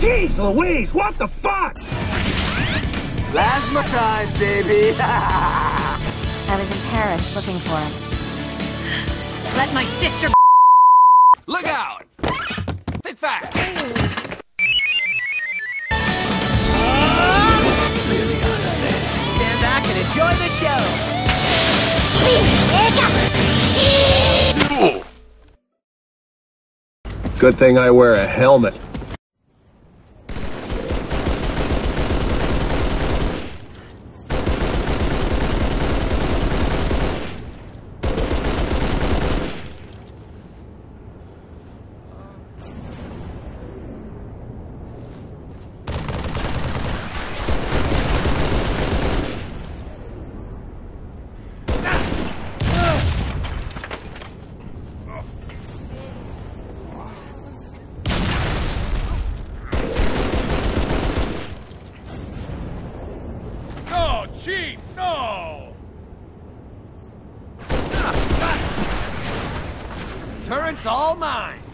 Jeez Louise, what the fuck? Lasma time, baby! I was in Paris looking for him. Let my sister Look out! Think fast! Stand back and enjoy the show. Good thing I wear a helmet. No, Chief, no! Turret's all mine.